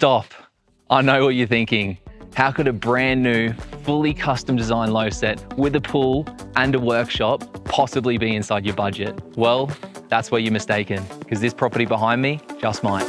Stop. I know what you're thinking. How could a brand new, fully custom designed low set with a pool and a workshop possibly be inside your budget? Well, that's where you're mistaken, because this property behind me just might.